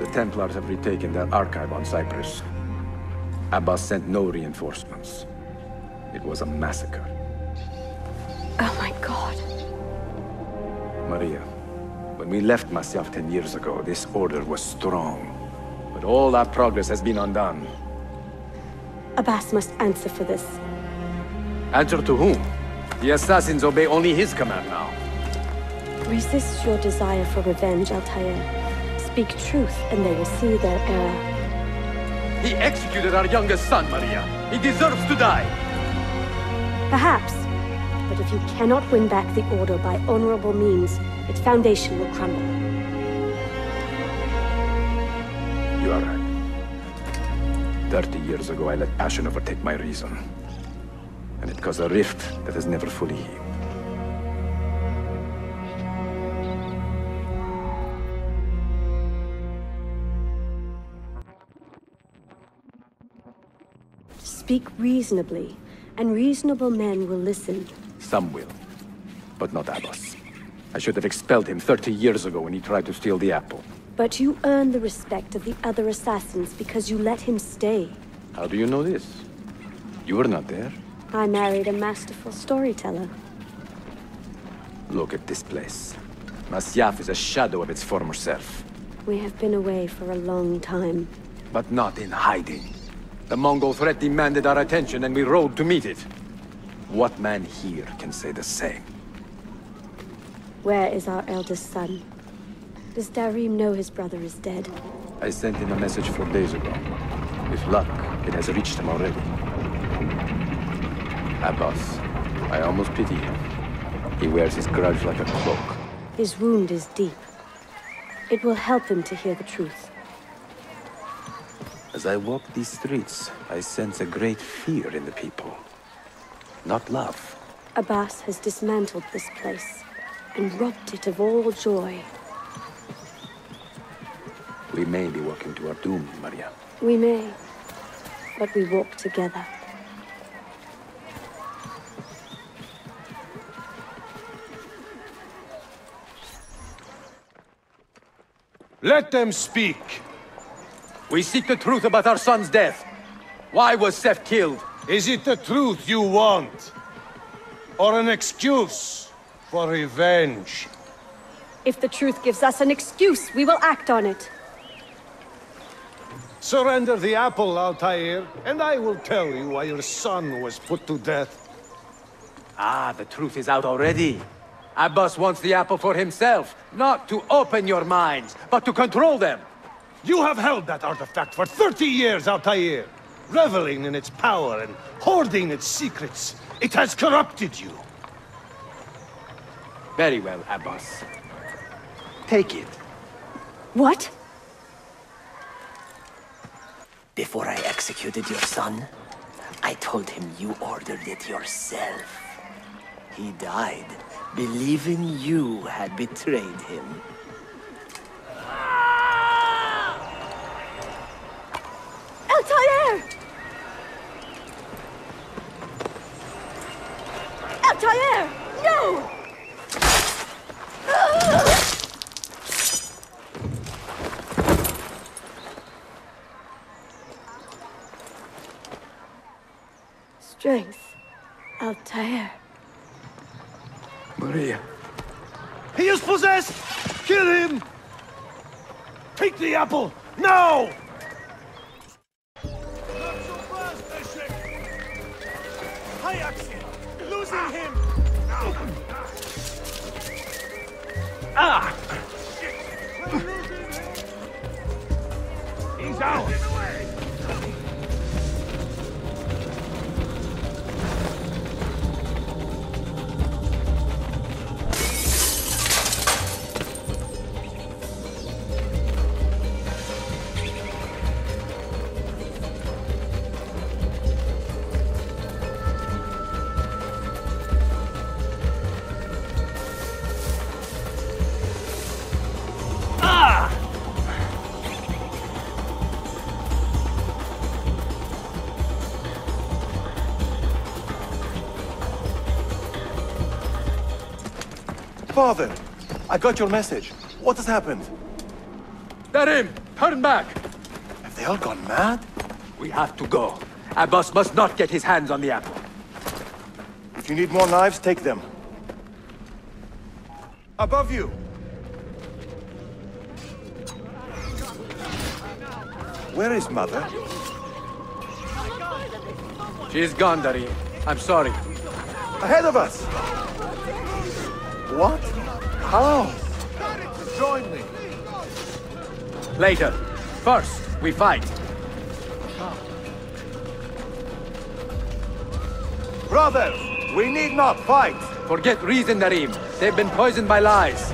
The Templars have retaken their archive on Cyprus. Abbas sent no reinforcements. It was a massacre. Oh my god. Maria, when we left Masyaf ten years ago, this order was strong. But all our progress has been undone. Abbas must answer for this. Answer to whom? The assassins obey only his command now. Resist your desire for revenge, Altair. Speak truth, and they will see their error. Uh, he executed our youngest son, Maria. He deserves to die. Perhaps. But if you cannot win back the Order by honorable means, its foundation will crumble. You are right. Thirty years ago, I let passion overtake my reason. And it caused a rift that has never fully healed. Speak reasonably, and reasonable men will listen. Some will, but not Abbas. I should have expelled him 30 years ago when he tried to steal the apple. But you earn the respect of the other assassins because you let him stay. How do you know this? You were not there. I married a masterful storyteller. Look at this place. Masyaf is a shadow of its former self. We have been away for a long time. But not in hiding. The Mongol threat demanded our attention and we rode to meet it. What man here can say the same? Where is our eldest son? Does Darim know his brother is dead? I sent him a message four days ago. With luck, it has reached him already. Abbas, I almost pity him. He wears his grudge like a cloak. His wound is deep. It will help him to hear the truth. As I walk these streets, I sense a great fear in the people. Not love. Abbas has dismantled this place and robbed it of all joy. We may be walking to our doom, Maria. We may, but we walk together. Let them speak. We seek the truth about our son's death. Why was Sef killed? Is it the truth you want? Or an excuse for revenge? If the truth gives us an excuse, we will act on it. Surrender the apple, Altair, and I will tell you why your son was put to death. Ah, the truth is out already. Abbas wants the apple for himself, not to open your minds, but to control them. You have held that artifact for 30 years, Altair, reveling in its power and hoarding its secrets. It has corrupted you. Very well, Abbas. Take it. What? Before I executed your son, I told him you ordered it yourself. He died, believing you had betrayed him. Altair! Altair! No! Strength. Altair. Maria. He is possessed! Kill him! Take the apple, now! Losing him! Ah! He's out! Father, I got your message. What has happened? Darim! Turn back! Have they all gone mad? We have to go. Abbas must not get his hands on the apple. If you need more knives, take them. Above you! Where is Mother? She's gone, Darim. I'm sorry. Ahead of us! What? How? Join me. Later. First, we fight. Brothers, we need not fight. Forget reason, Darim. They've been poisoned by lies.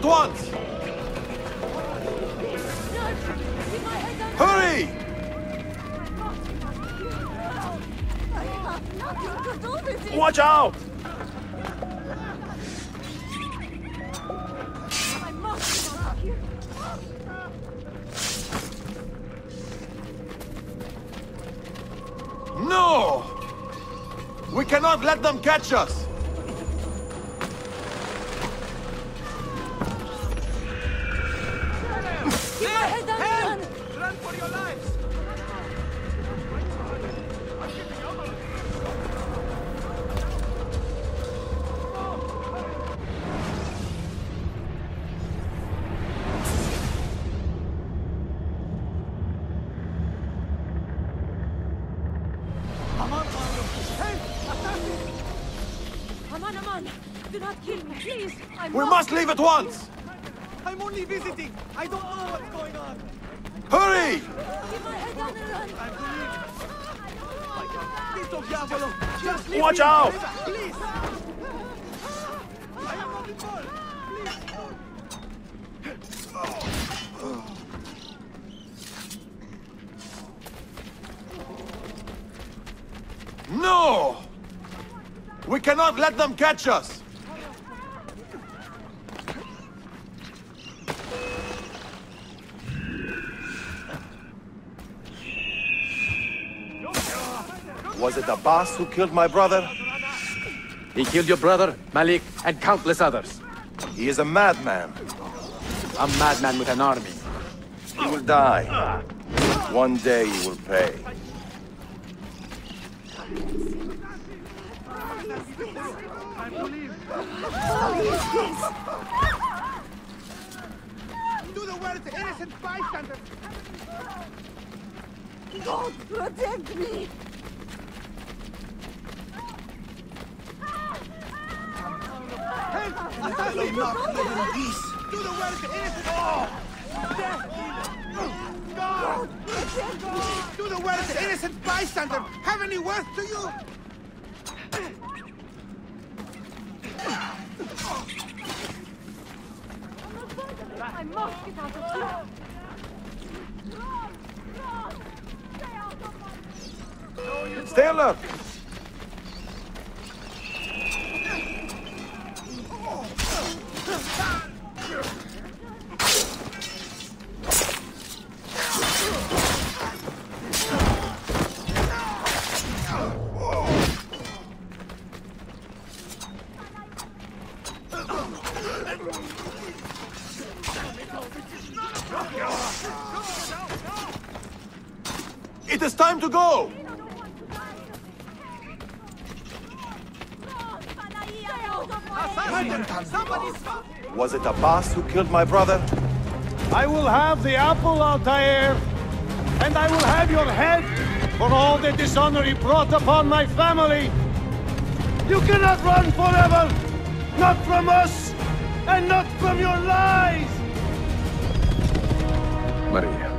At once! Hurry! Watch out! No! We cannot let them catch us! Do not kill me, please! I'm We not- must leave at once! I'm only visiting. I don't know what's going on. Hurry! Keep my head down and run! Tito ah! Diavolo, just leave Watch me out! Please! I am not involved. No! We cannot let them catch us! Was it Abbas who killed my brother? He killed your brother, Malik, and countless others. He is a madman. A madman with an army. He will die. One day he will pay. Do the words innocent bystanders. God, protect me! Help! Assassin! not live in peace. Do the words innocent. Oh! God! Do the words innocent bystander have any worth to you? I must get out of here! Run! Run! Stay out of my... Stay alert! It time to go! Stay out of my... Was it Abbas who killed my brother? I will have the apple, Altair, and I will have your head for all the dishonor he brought upon my family. You cannot run forever, not from us, and not from your lies. Maria.